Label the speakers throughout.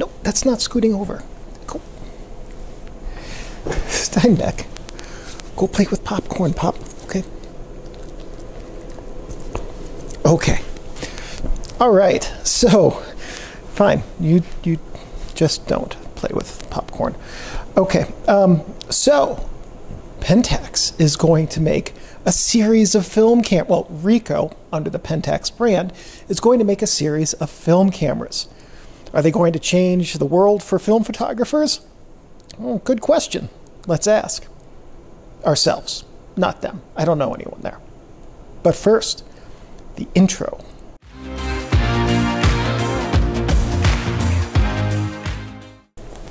Speaker 1: No, that's not scooting over. Go. Steinbeck. Go play with popcorn, Pop. Okay. Okay. All right. So, fine. You you just don't play with popcorn. Okay. Um, so, Pentax is going to make a series of film cam. Well, Ricoh, under the Pentax brand, is going to make a series of film cameras. Are they going to change the world for film photographers? Oh, good question. Let's ask ourselves, not them. I don't know anyone there. But first, the intro.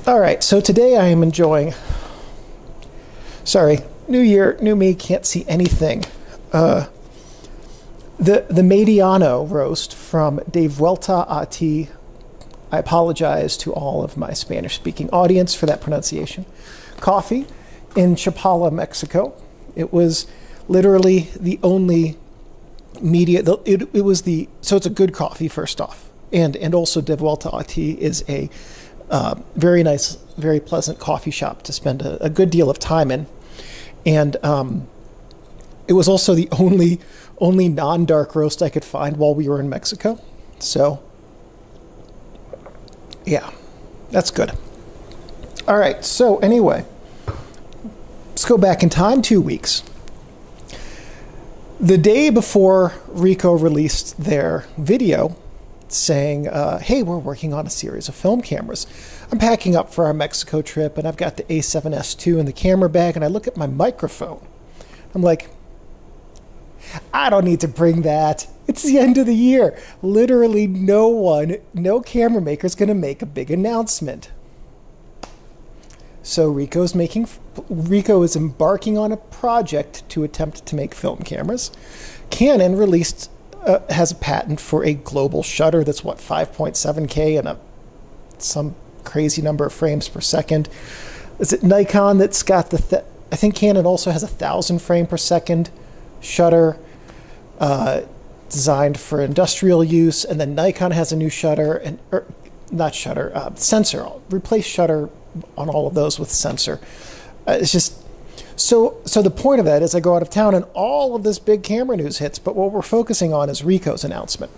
Speaker 1: All right, so today I am enjoying. Sorry, new year, new me, can't see anything. Uh, the the Mediano roast from De Vuelta a Ti. I apologize to all of my Spanish speaking audience for that pronunciation. Coffee in Chapala, Mexico. It was literally the only media. It, it was the so it's a good coffee first off, and and also De Vuelta a Ti is a uh, very nice, very pleasant coffee shop to spend a, a good deal of time in, and um, it was also the only only non dark roast I could find while we were in Mexico. So yeah, that's good. All right. So anyway. Let's go back in time two weeks. The day before Ricoh released their video saying, uh, hey, we're working on a series of film cameras. I'm packing up for our Mexico trip and I've got the A7S II in the camera bag and I look at my microphone. I'm like, I don't need to bring that. It's the end of the year. Literally, no one, no camera maker is going to make a big announcement. So Ricoh's making Ricoh is embarking on a project to attempt to make film cameras. Canon released uh, has a patent for a global shutter that's what 5.7k and a some crazy number of frames per second. Is it Nikon that's got the? Th- I think Canon also has a thousand frame per second shutter. Uh, designed for industrial use, and then Nikon has a new shutter and er, not shutter uh, sensor. I'll replace shutter on all of those with sensor. Uh, it's just so. So the point of that is, I go out of town and all of this big camera news hits. But what we're focusing on is Ricoh's announcement.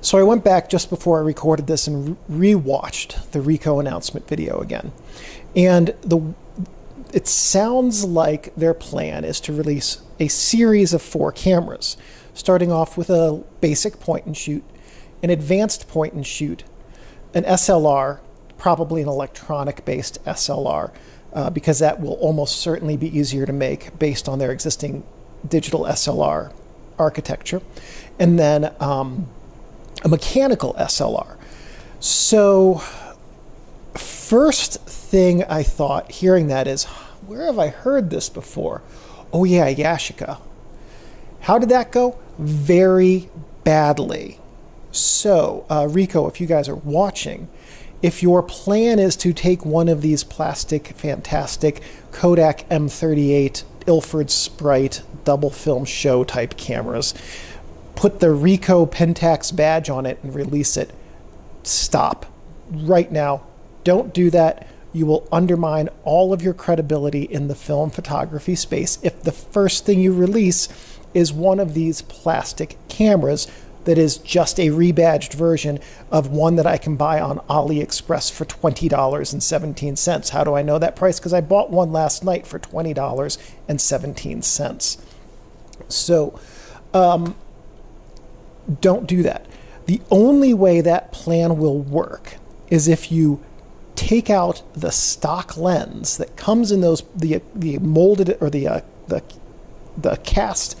Speaker 1: So I went back just before I recorded this and re-watched the Ricoh announcement video again, and the it sounds like their plan is to release a series of four cameras, starting off with a basic point and shoot, an advanced point and shoot, an SLR, probably an electronic based SLR, uh, because that will almost certainly be easier to make based on their existing digital SLR architecture, and then um, a mechanical SLR. So, first thing I thought hearing that is, where have I heard this before? Oh, yeah, Yashica. How did that go? Very badly. So, uh, Ricoh, if you guys are watching, if your plan is to take one of these plastic, fantastic Kodak M38 Ilford Sprite double film show type cameras, put the Ricoh Pentax badge on it and release it, stop right now. Don't do that. You will undermine all of your credibility in the film photography space if the first thing you release is one of these plastic cameras that is just a rebadged version of one that I can buy on AliExpress for $20.17. How do I know that price? Because I bought one last night for $20.17. So um, don't do that. The only way that plan will work is if you take out the stock lens that comes in those the the molded or the uh, the the cast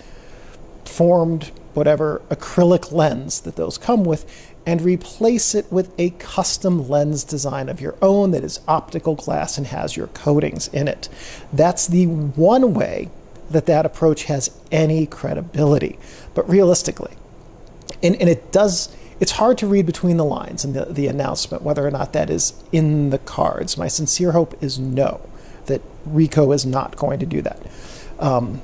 Speaker 1: formed whatever acrylic lens that those come with and replace it with a custom lens design of your own that is optical glass and has your coatings in it. That's the one way that that approach has any credibility. But realistically, and, and it does, it's hard to read between the lines in the, the announcement whether or not that is in the cards. My sincere hope is no, that Ricoh is not going to do that. Um,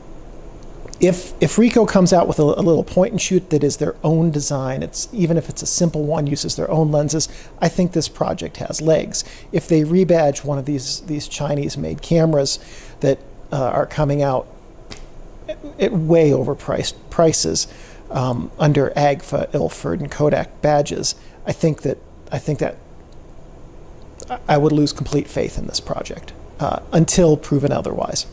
Speaker 1: if if Ricoh comes out with a, a, little point and shoot that is their own design, it's even if it's a simple one, uses their own lenses. I think this project has legs. If they rebadge one of these these Chinese-made cameras that uh, are coming out at way overpriced prices um, under Agfa, Ilford, and Kodak badges, I think that I think that I would lose complete faith in this project uh, until proven otherwise.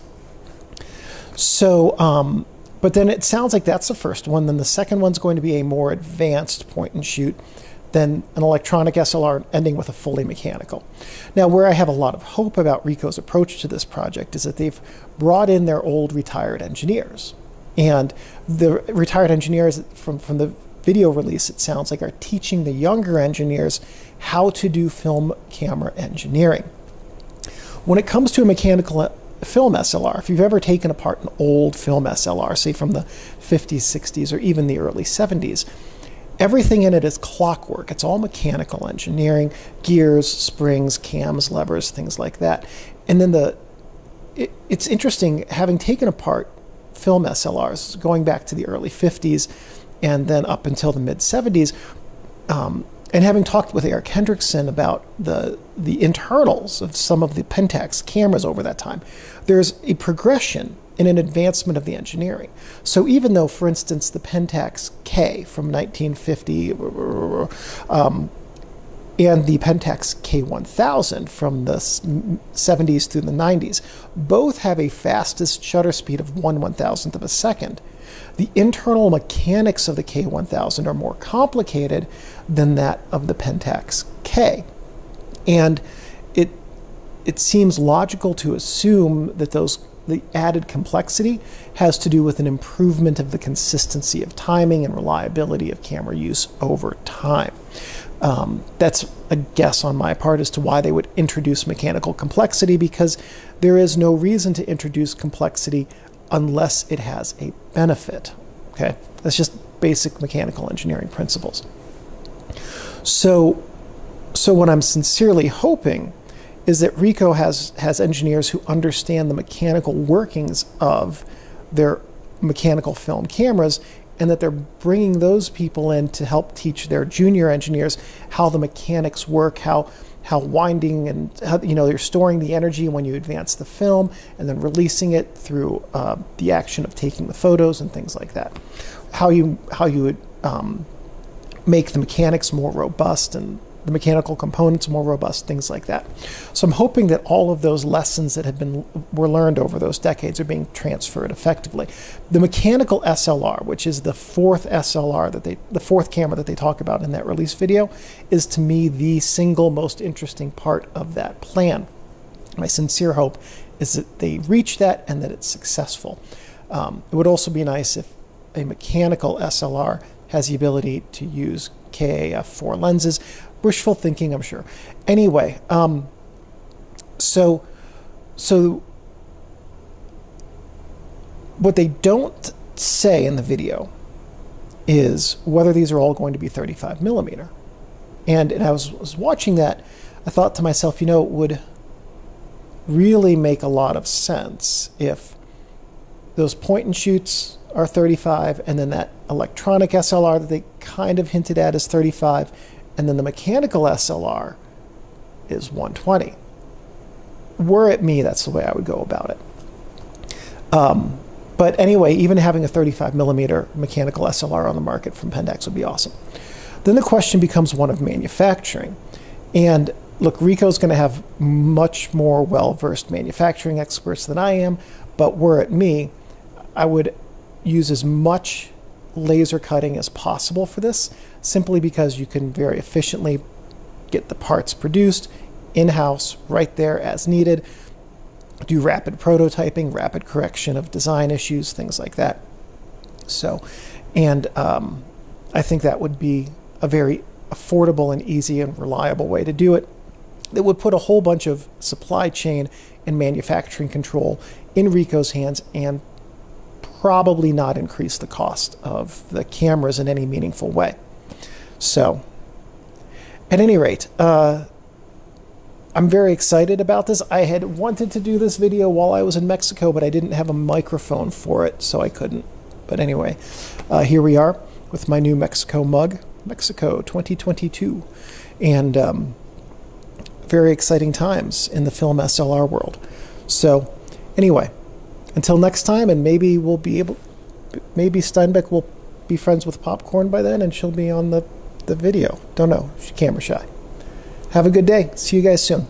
Speaker 1: So. Um, but then it sounds like that's the first one. Then the second one's going to be a more advanced point and shoot than an electronic SLR ending with a fully mechanical. Now, where I have a lot of hope about Ricoh's approach to this project is that they've brought in their old retired engineers. And the retired engineers from, from the video release, it sounds like, are teaching the younger engineers how to do film camera engineering. When it comes to a mechanical film SLR, if you've ever taken apart an old film SLR, say from the 50s, 60s, or even the early 70s, everything in it is clockwork. It's all mechanical engineering, gears, springs, cams, levers, things like that. And then the it, it's interesting having taken apart film SLRs going back to the early 50s and then up until the mid 70s. Um, and having talked with Eric Hendrickson about the the internals of some of the Pentax cameras over that time, there's a progression in an advancement of the engineering. So even though, for instance, the Pentax K from 1950 um, and the Pentax K1000 from the 70s through the 90s both have a fastest shutter speed of 1 1000th of a second. The internal mechanics of the K1000 are more complicated than that of the Pentax K. And it, it seems logical to assume that those the added complexity has to do with an improvement of the consistency of timing and reliability of camera use over time. Um, that's a guess on my part as to why they would introduce mechanical complexity because there is no reason to introduce complexity unless it has a benefit. Okay, that's just basic mechanical engineering principles. So, so what I'm sincerely hoping is that Ricoh has has engineers who understand the mechanical workings of their mechanical film cameras and that they're bringing those people in to help teach their junior engineers how the mechanics work, how how winding and how you know you're storing the energy when you advance the film and then releasing it through uh, the action of taking the photos and things like that. How you how you would um, make the mechanics more robust and the mechanical components more robust, things like that. So I'm hoping that all of those lessons that have been were learned over those decades are being transferred effectively. The mechanical SLR, which is the fourth SLR that they the fourth camera that they talk about in that release video, is to me the single most interesting part of that plan. My sincere hope is that they reach that and that it's successful. Um, it would also be nice if a mechanical SLR has the ability to use KAF4 lenses. Wishful thinking, I'm sure. Anyway, um, so so what they don't say in the video is whether these are all going to be 35 millimeter. And, and I was, was watching that, I thought to myself, you know, it would really make a lot of sense if those point and shoots are 35, and then that electronic SLR that they kind of hinted at is 35, and then the mechanical SLR is 120. Were it me, that's the way I would go about it. Um, but anyway, even having a 35 millimeter mechanical SLR on the market from Pentax would be awesome. Then the question becomes one of manufacturing. And look, Ricoh's going to have much more well versed manufacturing experts than I am, but were it me, I would use as much laser cutting as possible for this, simply because you can very efficiently get the parts produced in-house right there as needed, do rapid prototyping, rapid correction of design issues, things like that. So, and um, I think that would be a very affordable and easy and reliable way to do it. That would put a whole bunch of supply chain and manufacturing control in Ricoh's hands and probably not increase the cost of the cameras in any meaningful way. So, at any rate, uh, I'm very excited about this. I had wanted to do this video while I was in Mexico, but I didn't have a microphone for it, so I couldn't But anyway, uh, here we are with my new Mexico mug, Mexico 2022, and um, very exciting times in the film SLR world. So, anyway, until next time, and maybe we'll be able, maybe Steinbeck will be friends with Popcorn by then, and she'll be on the the video. Don't know. She's camera shy. Have a good day. See you guys soon.